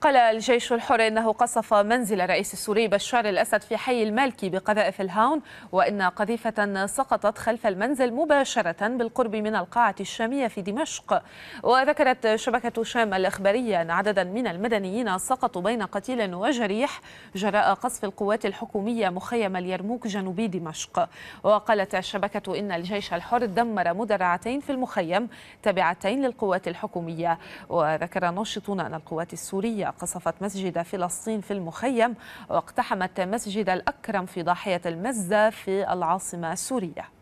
قال الجيش الحر إنه قصف منزل الرئيس السوري بشار الأسد في حي المالكي بقذائف الهاون وإن قذيفة سقطت خلف المنزل مباشرة بالقرب من القاعة الشامية في دمشق. وذكرت شبكة شام الإخبارية أن عددا من المدنيين سقطوا بين قتيل وجريح جراء قصف القوات الحكومية مخيم اليرموك جنوبي دمشق. وقالت الشبكة إن الجيش الحر دمر مدرعتين في المخيم تابعتين للقوات الحكومية. وذكر ناشطون أن القوات السورية قصفت مسجد فلسطين في المخيم واقتحمت مسجد الأكرم في ضاحية المزة في العاصمة السورية.